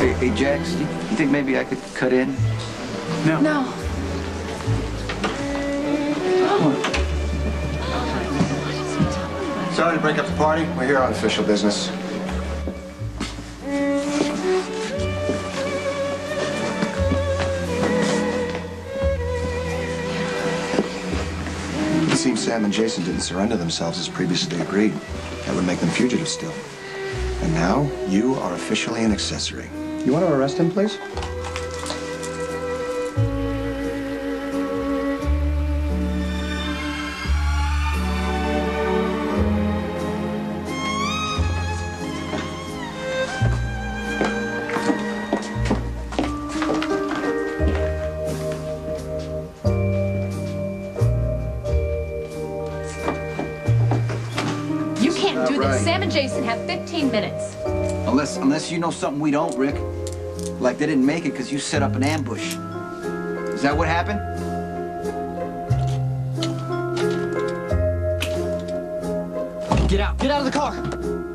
Hey, hey Jax, you, you think maybe I could cut in? No. No. Sorry to break up the party. We're here on official business. It seems Sam and Jason didn't surrender themselves as previously agreed. That would make them fugitives still. And now, you are officially an accessory. You want to arrest him, please? You can't do right. this. Sam and Jason have 15 minutes. Unless, unless you know something we don't, Ric. Like they didn't make it because you set up an ambush. Is that what happened? Get out. Get out of the car.